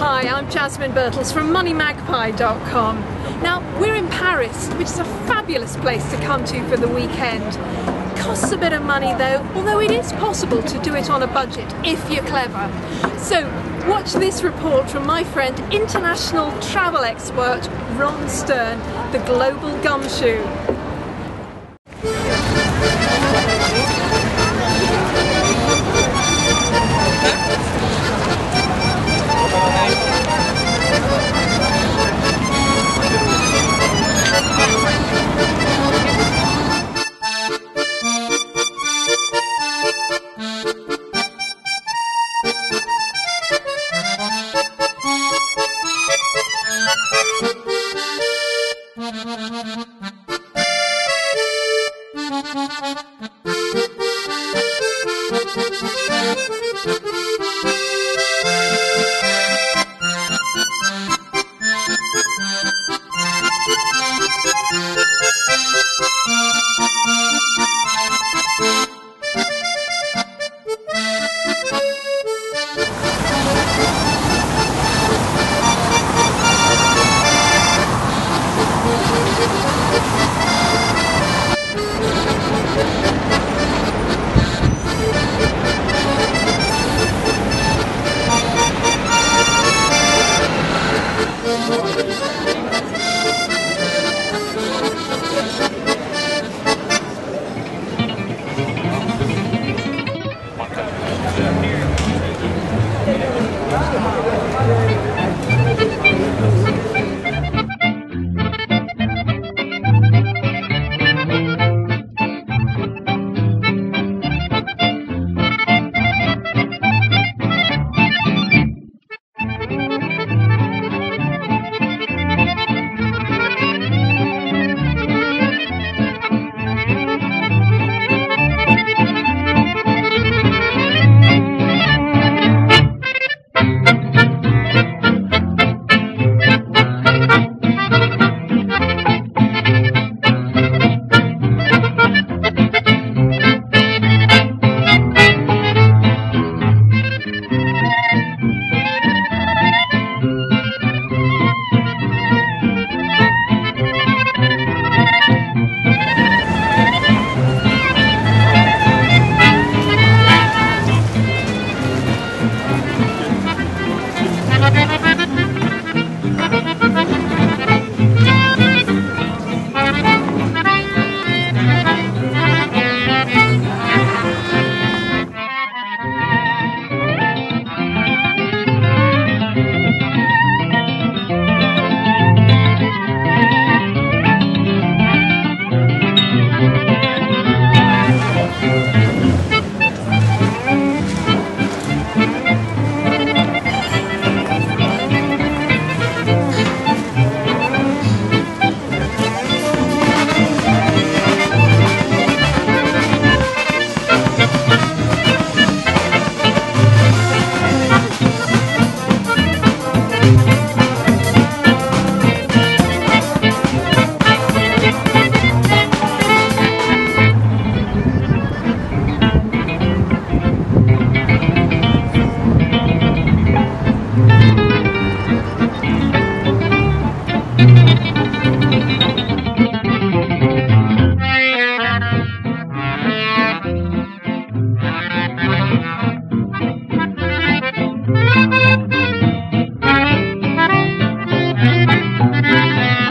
Hi, I'm Jasmine Birtles from MoneyMagpie.com. Now, we're in Paris, which is a fabulous place to come to for the weekend. Costs a bit of money though, although it is possible to do it on a budget if you're clever. So, watch this report from my friend, international travel expert Ron Stern, the global gumshoe.